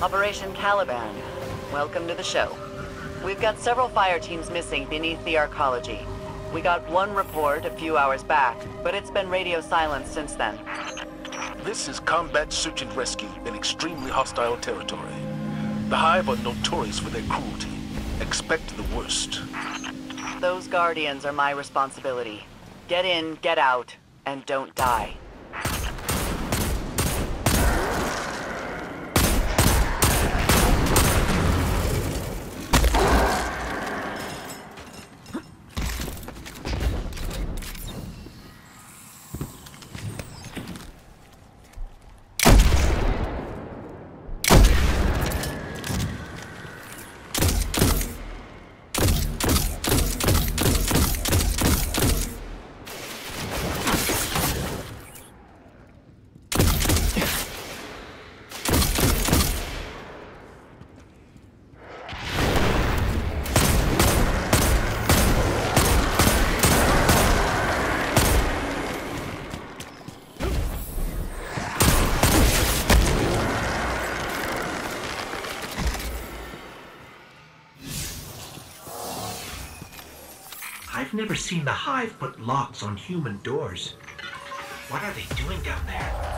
Operation Caliban. Welcome to the show. We've got several fire teams missing beneath the arcology. We got one report a few hours back, but it's been radio silent since then. This is combat search and rescue in extremely hostile territory. The Hive are notorious for their cruelty. Expect the worst. Those Guardians are my responsibility. Get in, get out, and don't die. Never seen the Hive put locks on human doors. What are they doing down there?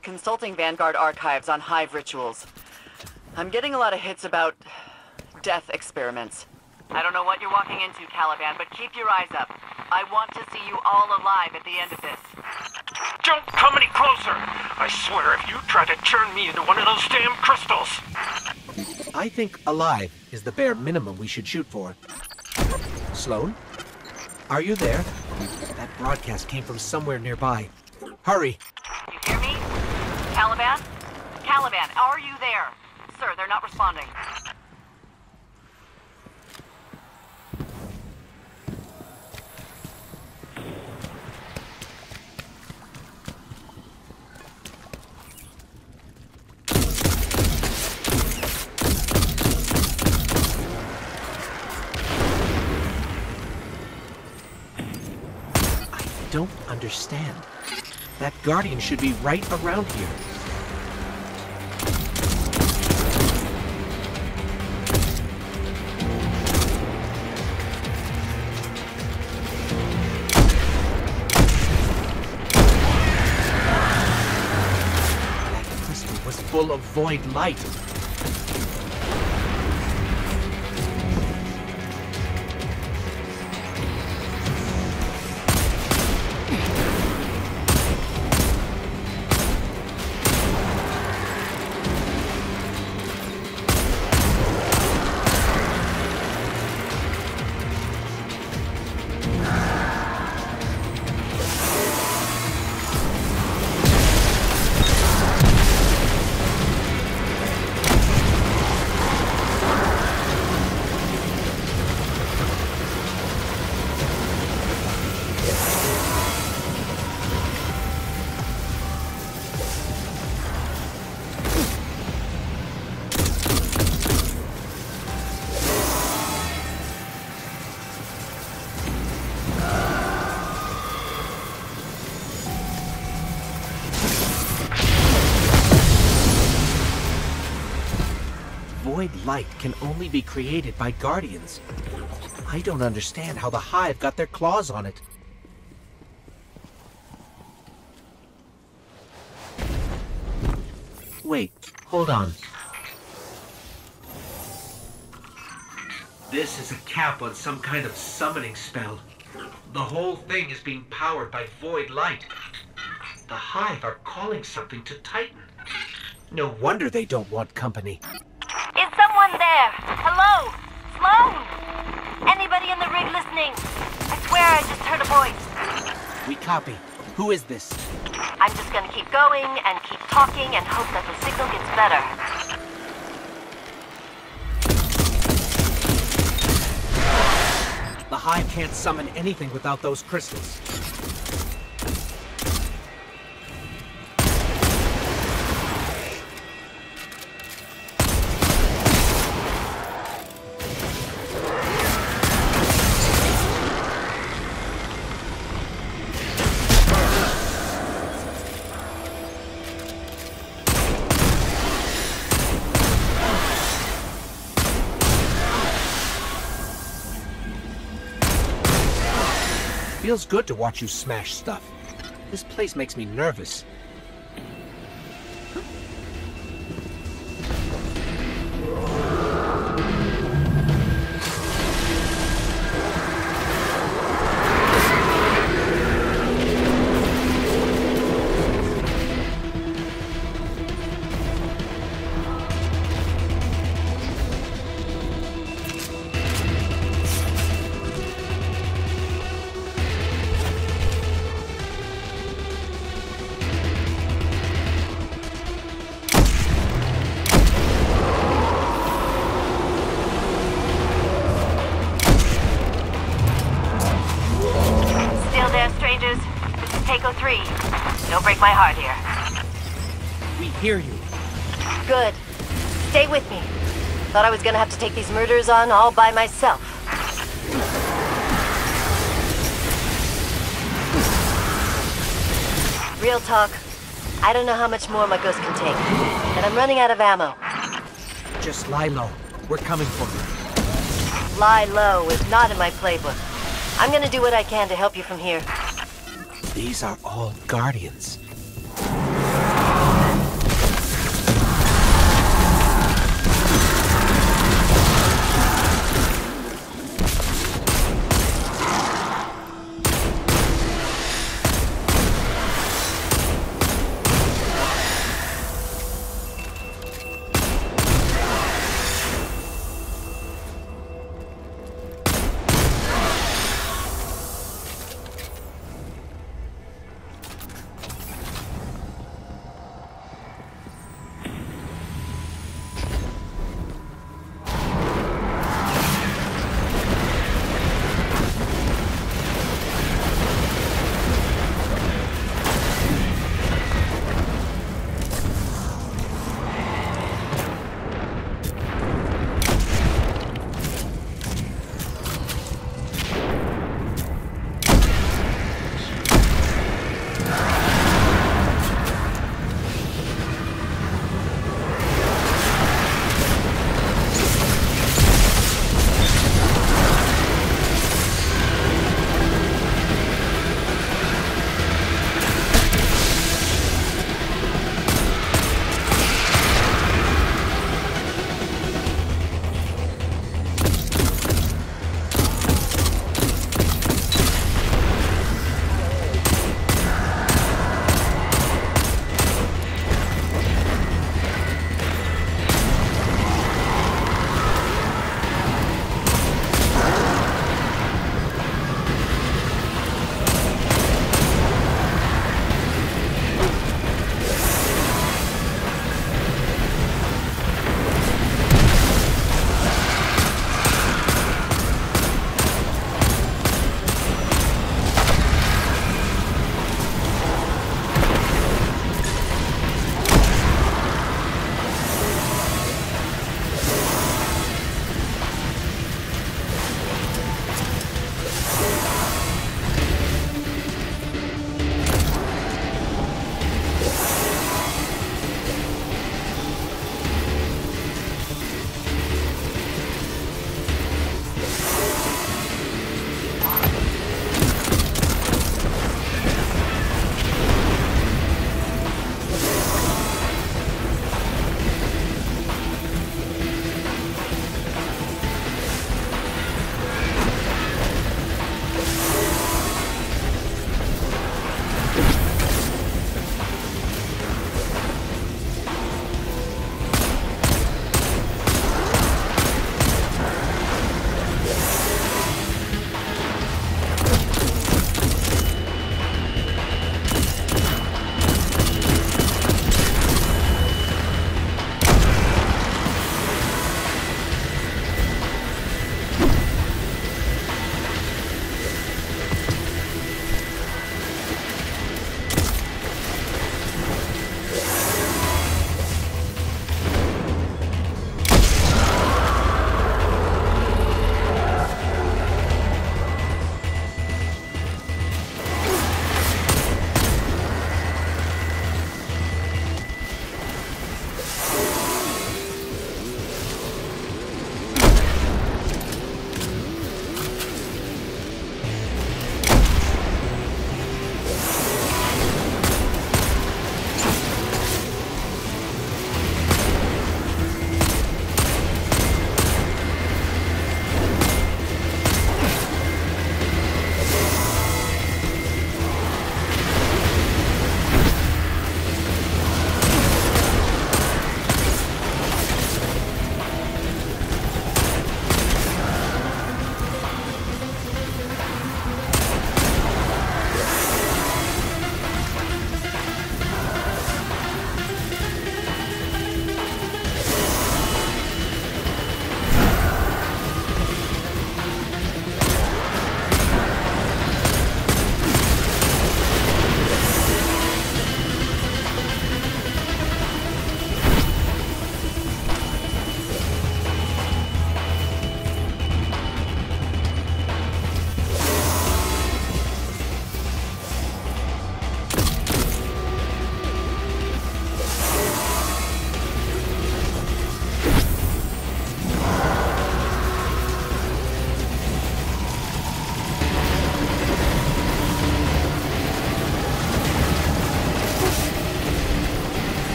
Consulting Vanguard archives on hive rituals. I'm getting a lot of hits about death experiments. I don't know what you're walking into, Caliban, but keep your eyes up. I want to see you all alive at the end of this. Don't come any closer! I swear if you try to turn me into one of those damn crystals! I think alive is the bare minimum we should shoot for. Sloane? Are you there? That broadcast came from somewhere nearby. Hurry! Caliban? Caliban, are you there? Sir, they're not responding. I don't understand. That guardian should be right around here. Was full of void light. Light can only be created by guardians. I don't understand how the Hive got their claws on it. Wait, hold on. This is a cap on some kind of summoning spell. The whole thing is being powered by void light. The Hive are calling something to Titan. No wonder they don't want company. There? Hello? Sloane? Anybody in the rig listening? I swear I just heard a voice. We copy. Who is this? I'm just gonna keep going and keep talking and hope that the signal gets better. The Hive can't summon anything without those crystals. Feels good to watch you smash stuff. This place makes me nervous. Hear you. Good. Stay with me. Thought I was gonna have to take these murders on all by myself. Real talk. I don't know how much more my ghost can take. And I'm running out of ammo. Just lie low. We're coming for you. Lie low is not in my playbook. I'm gonna do what I can to help you from here. These are all guardians.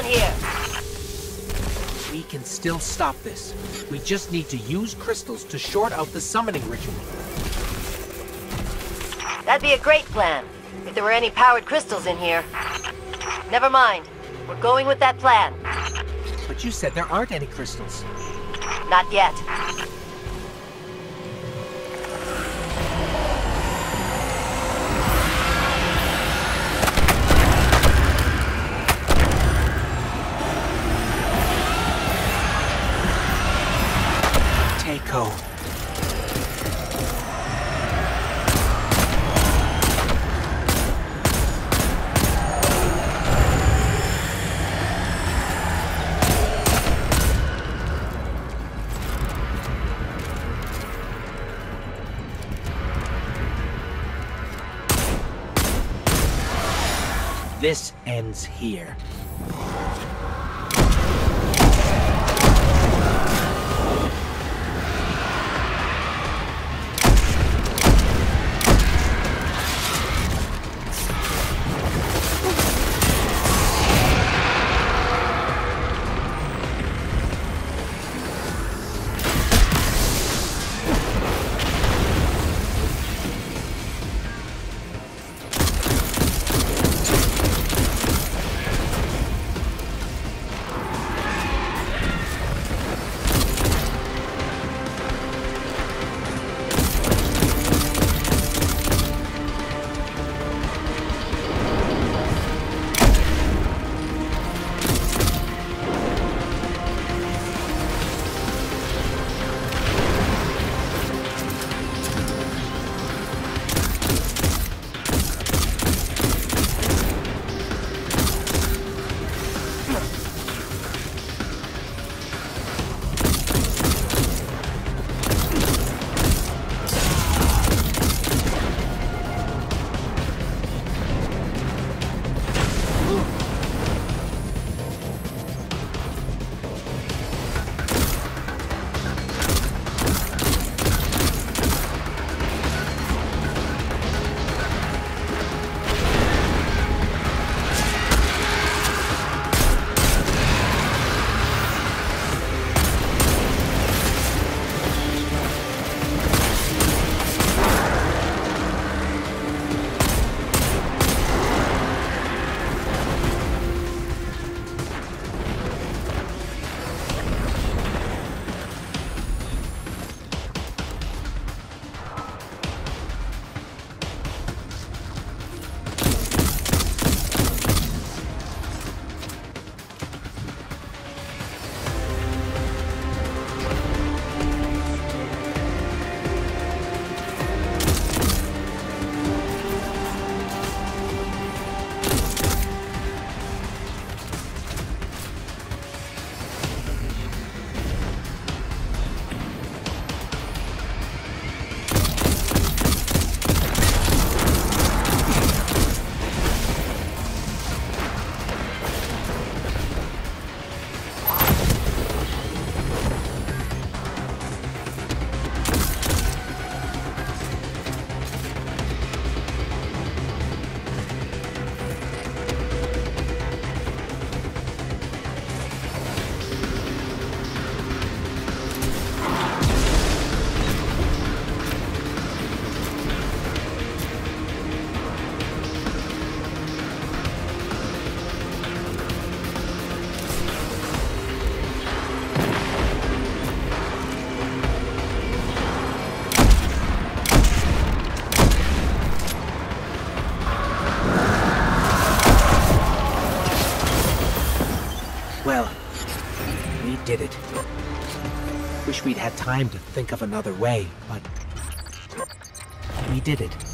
Down here! We can still stop this. We just need to use crystals to short out the summoning ritual. That'd be a great plan. If there were any powered crystals in here. Never mind. We're going with that plan. But you said there aren't any crystals. Not yet. Keiko. This ends here. Had time to think of another way, but we did it.